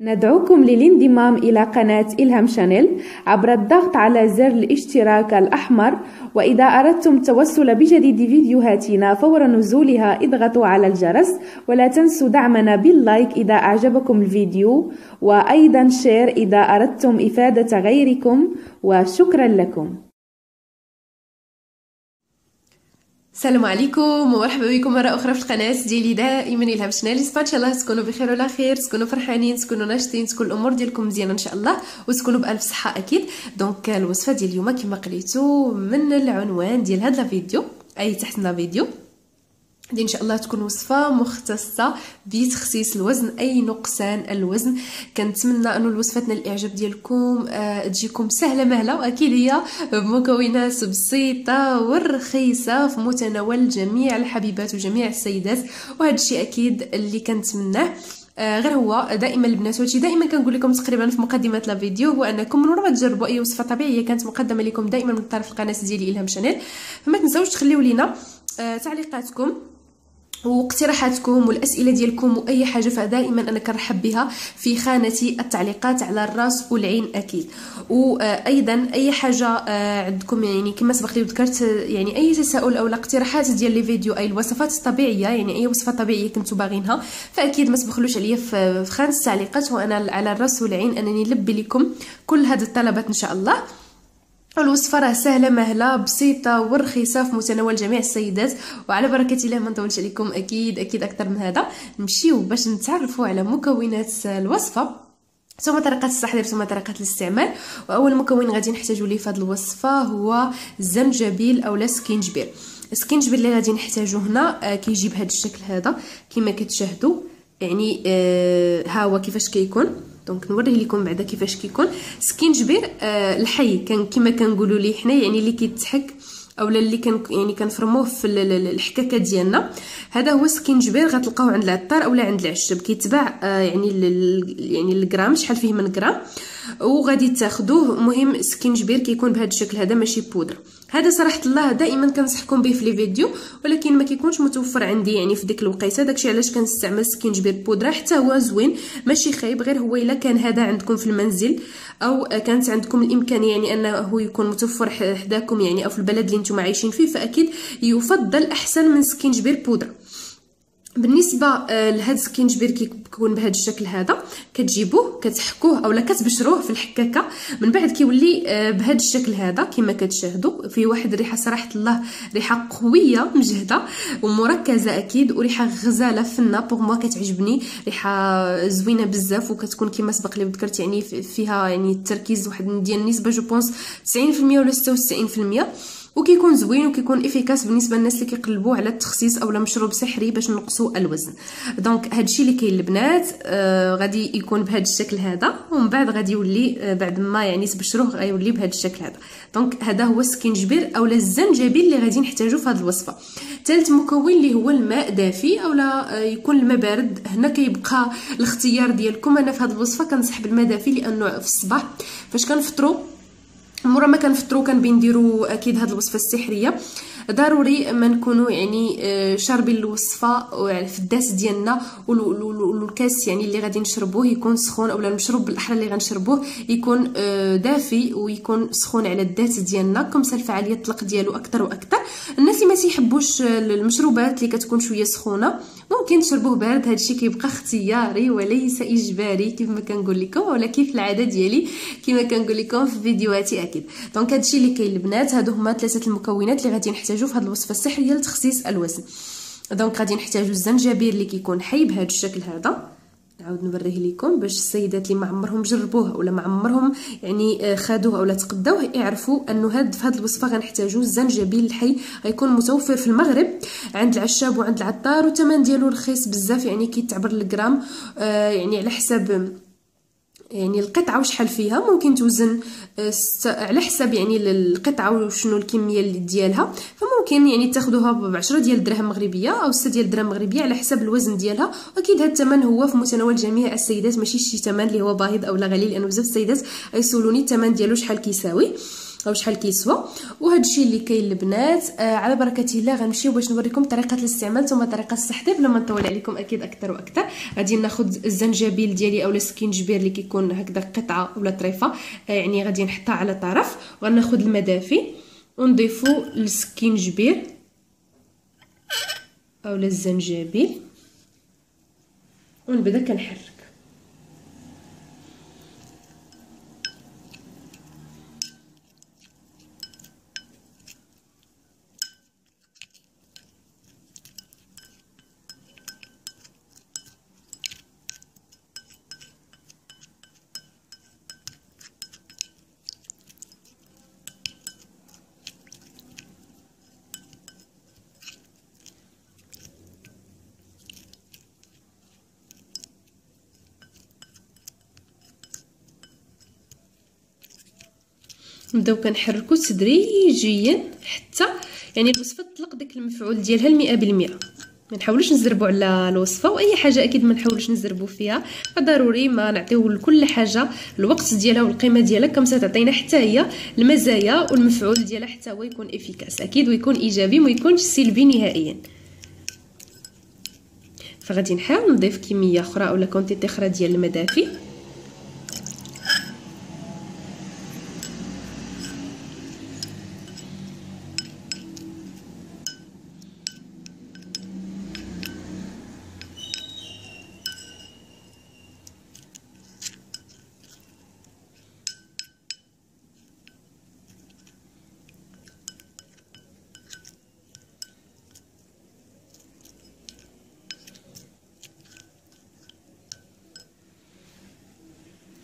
ندعوكم للانضمام إلى قناة إلهام شانيل عبر الضغط على زر الاشتراك الأحمر وإذا أردتم التوصل بجديد فيديوهاتنا فور نزولها اضغطوا على الجرس ولا تنسوا دعمنا بال like إذا أعجبكم الفيديو وأيضا share إذا أردتم إفادة غيركم وشكرا لكم. السلام عليكم ومرحبا بكم مرة أخرى في القناه ديالي دائما الهام شانيل إن شاء الله تكونوا بخير ولا خير تكونوا فرحانين تكونوا ناشطين تكون الأمور ديالكم مزيانة إن شاء الله وتكونوا بألف صحة أكيد. دونك الوصفة ديال اليوم كما قريتوا من العنوان ديال هذا الفيديو أي تحت الفيديو. دي إن شاء الله تكون وصفة مختصة بتخسيس الوزن أي نقصان الوزن. كنتمنى أنه الوصفة تنال الإعجاب ديالكم آه تجيكم سهلة مهلة وأكيد هي بمكونات بسيطه ورخيصة في متناول جميع الحبيبات وجميع السيدات. وهذا الشيء أكيد اللي كنتمناه. آه غير هو دائما البنات وهادشي دائما كنقول لكم تقريبا في مقدمة الفيديو هو أنكم من وراء تجربوا أي وصفة طبيعية كانت مقدمة لكم دائما من طرف القناة ديالي إلهام شانيل. فما تنساوش تخليو لينا آه تعليقاتكم. واقتراحاتكم والأسئلة ديالكم وأي حاجة فدائما أنا كنرحب بها في خانة التعليقات على الرأس والعين أكيد. وأيضا أي حاجة آه، عندكم يعني كما سبق لي ذكرت يعني أي تساؤل أو الاقتراحات ديال لي فيديو أي الوصفات الطبيعية يعني أي وصفة طبيعية كنتو باغينها فأكيد ما تبخلوش عليا في خانة التعليقات وأنا على الرأس والعين أنني نلبي لكم كل هذه الطلبات إن شاء الله. الوصفة راه سهلة مهلة بسيطة ورخيصة في متناول جميع السيدات. وعلى بركة الله ما نطولش عليكم أكيد أكيد أكثر من هذا. نمشيو باش نتعرفوا على مكونات الوصفة. ثم طريقة التحضير ثم طريقة الاستعمال. وأول مكون غادي نحتاجو ليه في هذه الوصفة هو الزنجبيل أو سكينجبير السكينجبير اللي غادي نحتاجو هنا آه كيجي بهذا الشكل هذا. كما كتشاهدوا يعني آه ها هو كيفاش كيكون. donc نوريه لكم بعدا كيفاش كيكون. سكينجبير آه الحي كان كما كنقولوا ليه حنا يعني اللي كيتحك أولا اللي كان يعني كنفرموه في الحكاكة ديالنا. هذا هو سكينجبير غتلقاوه عند العطار اولا عند العشاب. كيتباع آه يعني يعني الغرام شحال فيه من غرام وغادي تاخذوه مهم سكينجبير كيكون بهذا الشكل. هذا ماشي بودر. هذا صراحة الله دائما كنصحكم به في les vidéos ولكن ما كيكونش متوفر عندي يعني في ديك الوقيتة. داكشي علاش كنستعمل سكينجبير بودرة؟ حتى هو زوين ماشي خايب غير هو إلا كان هذا عندكم في المنزل أو كانت عندكم الإمكانية يعني أنه يكون متوفر حداكم يعني أو في البلد اللي نتوما عايشين فيه. فأكيد يفضل أحسن من سكينجبير بودرة. بالنسبة آه، لهاد السكينجبير كيكون بهذا الشكل هذا كتجيبوه كتحكوه اولا كتبشروه في الحكاكة من بعد كيولي آه، بهذا الشكل هذا كما كتشاهدوا فيه واحد الريحه صراحة الله ريحة قوية مجهدة ومركزة أكيد وريحة غزالة فنة pour moi كتعجبني ريحة زوينة بزاف وكتكون كما سبق لي ذكرت يعني فيها يعني التركيز واحد ديال النسبة je pense 90% ولا 96% وكيكون زوين وكيكون efficace بالنسبة للناس اللي كيقلبوا على التخسيس اولا مشروب سحري باش نقصوا الوزن. donc هادشي اللي كاين البنات آه غادي يكون بهذا الشكل هذا ومن بعد غادي يولي آه بعد ما يعني تبشروه غيولي بهذا الشكل هذا. donc هذا هو السكينجبير اولا الزنجبيل اللي غادي نحتاجو في هذه الوصفة. ثالث مكون اللي هو الماء دافي اولا آه يكون الماء بارد. هنا كيبقى الاختيار ديالكم. أنا في هذه الوصفة كنصح بالماء دافي لأنه في الصباح. فاش كنفطروا مورا ما كنفطرو كنبي نديرو أكيد هاد الوصفة السحرية. ضروري ما نكونوا يعني آه، شاربين الوصفة في الدات ديالنا والكاس يعني اللي غادي نشربوه يكون سخون اولا المشروب بالأحرى اللي غنشربوه يكون آه، دافي ويكون سخون على الدات ديالنا. comme ça الفعالية الطلق ديالو أكثر وأكثر. الناس اللي ما تيحبوش المشروبات اللي كتكون شوية سخونة ممكن تشربوه بارد هادشي كيبقى اختياري وليس إجباري كيف ما كنقول لكم ولا كيف العادة ديالي كما كنقول لكم في فيديوهاتي أكيد. donc هادشي اللي كاين البنات هادو هما ثلاثة المكونات اللي غادي نحتاجو في هاد الوصفة السحرية لتخسيس الوزن. donc غادي نحتاجو الزنجبيل اللي كيكون حي بهذا الشكل هذا. نعاود نوريه لكم باش السيدات اللي ما عمرهم جربوه ولا ما عمرهم يعني آه، خادوه ولا تقداوه يعرفوا أنه هاد في هاد الوصفة غنحتاجو الزنجبيل الحي غيكون متوفر في المغرب عند العشاب وعند العطار والثمن ديالو رخيص بزاف يعني كيتعبر الجرام آه يعني على حساب يعني القطعة وشحال فيها؟ ممكن توزن آه، على حساب يعني القطعة وشنو الكمية اللي ديالها. فممكن يعني تاخذوها ب 10 ديال الدراهم مغربية أو 6 ديال الدراهم مغربية على حساب الوزن ديالها. واكيد هذا الثمن هو في متناول جميع السيدات. ماشي شي ثمن اللي هو باهظ أو لا غالي لأنه بزاف السيدات يسولوني الثمن ديالو شحال كيساوي. أو شحال كيسوى. وهذا الشيء اللي كاين البنات آه على بركة الله غنمشيو باش نوريكم طريقة الاستعمال ثم طريقة التحضير بلا ما نطول عليكم أكيد أكثر وأكثر. غادي ناخذ الزنجبيل ديالي اولا السكينجبير اللي كيكون هكذا قطعة ولا طريفة. آه يعني غادي نحطها على طرف. وغناخذ الما دافي ونضيفو السكينجبير اولا الزنجبيل. ونبدأ كنحرك. نبداو كنحركو تدريجيا حتى يعني الوصفة تطلق داك المفعول ديالها المئة بالمئة. ما نحاولوش نزربو على الوصفة وأي حاجة أكيد ما نحاولوش نزربو فيها. فضروري ما نعطيو لكل حاجة الوقت ديالها والقيمة ديالها كم ستعطينا حتى هي المزايا والمفعول ديالها حتى هو يكون efficace. أكيد ويكون إيجابي ما يكونش سلبي نهائيا. فغادي نحاول نضيف كمية أخرى اولا quantité أخرى ديال الما دافي.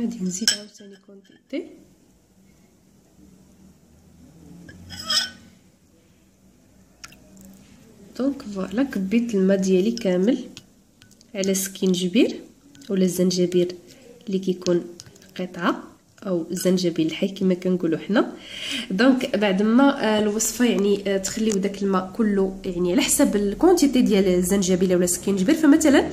غادي نزيد عاوتاني quantité donc voilà كبيت الماء ديالي كامل على سكينجبير ولا الزنجبير اللي كيكون قطعه أو الزنجبيل الحي كما كنقولوا حنا donc بعد ما الوصفه يعني تخليو داك الماء كله يعني على حسب ال quantité ديال الزنجبيل ولا السكينجبير فمثلا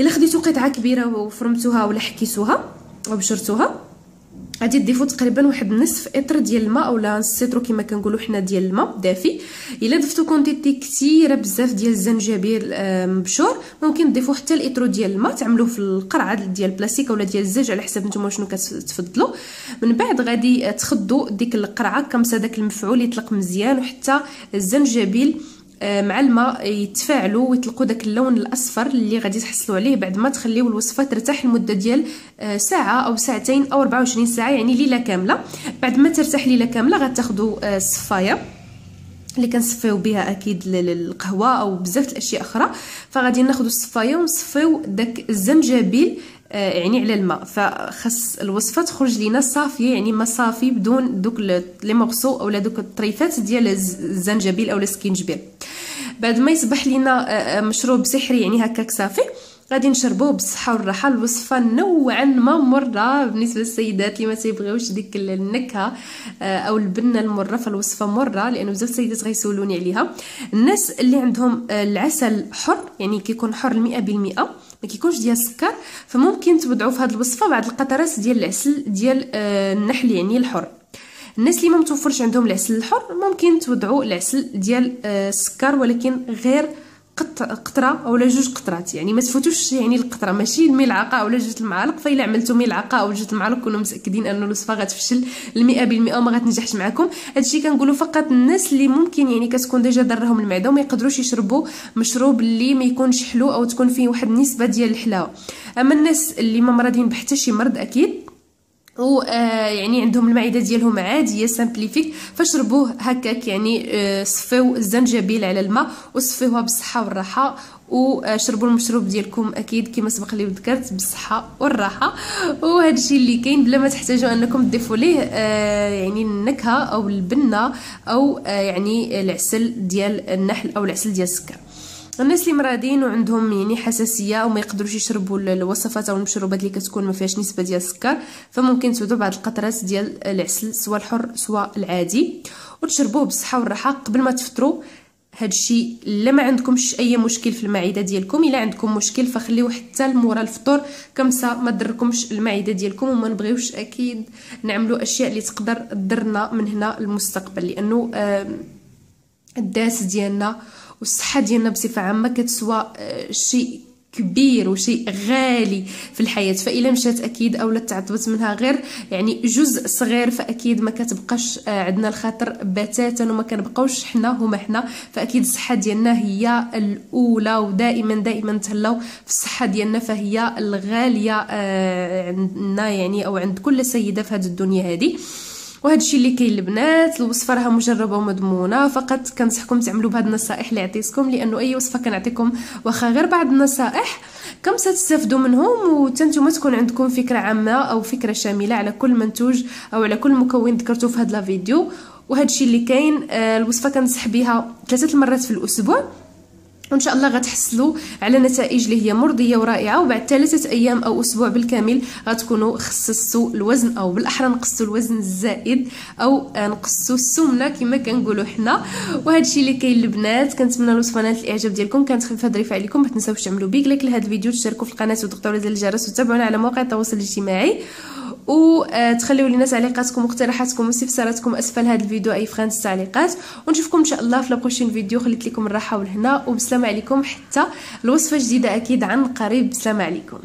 الا خديتو قطعه كبيره وفرمتوها ولا حكيتوها وبشرتوها. غادي تضيفوا تقريبا واحد نصف إطر ديال الماء أولا اطرو كما كنقولوا حنا ديال الماء دافي. إلا ضفتو كونتيتي كثيره بزاف ديال الزنجبيل مبشور ممكن تضيفوا حتى الإطرو ديال الماء تعملوه في القرعة ديال البلاستيك أولا ديال الزاج على حسب نتوما شنو كتفضلوا من بعد غادي تخدوا ديك القرعة كمسا داك المفعول يطلق مزيان وحتى الزنجبيل مع الماء يتفاعلوا ويطلقوا داك اللون الأصفر اللي غادي تحصلوا عليه. بعد ما تخليو الوصفة ترتاح لمده ديال آه، ساعة أو ساعتين أو 24 ساعة يعني ليلة كاملة. بعد ما ترتاح ليلة كاملة غتاخذوا الصفايه آه، اللي كنصفيو بها أكيد القهوة أو بزاف الأشياء أخرى. فغادي ناخذ الصفاية ونصفيو داك الزنجبيل يعني على الماء. فخص الوصفة تخرج لينا صافيه يعني ما صافي بدون دوك les morceaux اولا دوك الطريفات ديال الزنجبيل أو السكينجبير بعد ما يصبح لينا آه، آه، مشروب سحري يعني هكاك صافي غادي نشربوه بالصحه والراحة الوصفة نوعا ما مرة بالنسبة للسيدات اللي ما تيبغيوش ديك النكهة آه، أو البنة المرة فالوصفة مرة لأنه بزاف السيدات غيسولوني عليها. الناس اللي عندهم العسل حر يعني كيكون حر 100% ما كيكونش ديال السكر فممكن تبدعوا في هذه الوصفة بعض القطرات ديال العسل ديال النحل يعني الحر. الناس اللي ما متوفرش عندهم العسل الحر ممكن تودعوا العسل ديال آه، السكر ولكن غير قطرة اولا جوج قطرات. يعني ما تفوتوش يعني القطرة. ماشي الملعقة اولا جوج المعالق فإلا عملتو ملعقة أو جوج المعالق كونوا متأكدين ان الوصفة غتفشل المئة بالمئة وما غتنجحش معكم هادشي كنقولوا فقط الناس اللي ممكن يعني كتكون déjà ضرهم المعدة وما يقدروش يشربوا مشروب اللي ما يكونش حلو أو تكون فيه واحد النسبة ديال الحلاوة. أما الناس اللي ما مرضين بحتى شي مرض أكيد و آه، يعني عندهم المعدة ديالهم عادية سامبليفيك فشربوه هكاك يعني آه، صفيو الزنجبيل على الماء وصفيوها بالصحة والراحة وشربوا المشروب ديالكم أكيد كما سبق لي ذكرت بالصحة والراحة. وهذا الشيء اللي كاين بلا ما تحتاجوا أنكم تضيفوا ليه آه يعني النكهة أو البنة أو آه يعني العسل ديال النحل أو العسل ديال السكر. الناس اللي مرضين وعندهم يعني حساسية أو يقدروش يشربوا الوصفات أو المشروبات اللي كتكون ما فيهاش نسبة ديال السكر فممكن تودوا بعض القطرات ديال العسل سواء الحر سواء العادي وتشربوه بالصحة والراحة قبل ما تفطروا. هادشي إلا ما عندكمش أي مشكل في المعدة ديالكم إلا عندكم مشكل فخليو حتى لمورا الفطور. كمسا ما ضركمش المعدة ديالكم وما نبغيوش أكيد نعملوا أشياء اللي تقدر تضرنا من هنا المستقبل لأنه الداس ديالنا والصحة ديالنا بصفة عامة كتسوى آه، شيء كبير وشيء غالي في الحياة. فاذا مشات أكيد أو تعطبت منها غير يعني جزء صغير فأكيد ما كتبقاش آه، عندنا الخاطر بتاتا وما كنبقاوش حنا هما حنا. فأكيد الصحة ديالنا هي الأولى ودائما دائما تهلاو في الصحة ديالنا. فهي الغالية آه، عندنا يعني أو عند كل سيدة في هذه الدنيا هذه وهذا الشيء اللي كاين البنات الوصفة راها مجربة ومضمونة فقط كنصحكم تعملوا بهاد النصائح اللي عطيتكم لأنه أي وصفة كنعطيكم واخا غير بعض النصائح كم ستستافدوا منهم وتنتم تكون عندكم فكرة عامة أو فكرة شاملة على كل منتوج أو على كل مكون ذكرته في هذا الفيديو وهذا الشيء اللي كاين آه، الوصفة كنصح بها ثلاثة المرات في الأسبوع. وإن شاء الله غتحصلوا على نتائج اللي هي مرضية ورائعة وبعد ثلاثة أيام أو أسبوع بالكامل غتكونوا خصصتوا الوزن أو بالأحرى نقصتوا الوزن الزائد أو نقصتوا السمنة كما كنقولوا حنا. وهذا الشيء اللي كاين البنات كنتمنى الوصفه نالت الإعجاب ديالكم. كانت خفيفة ظريفة عليكم ما تنساوش تعملوا big like لهذا الفيديو تشتركوا في القناة وتضغطوا على زر الجرس وتتابعونا على مواقع التواصل الاجتماعي. وتخليو لنا تعليقاتكم واقتراحاتكم واستفساراتكم أسفل هذا الفيديو أي في خانة التعليقات ونشوفكم إن شاء الله في la prochaine vidéo خليت لكم الراحة والهنا وبسلامه عليكم حتى الوصفة جديده أكيد عن قريب. بسلامه عليكم.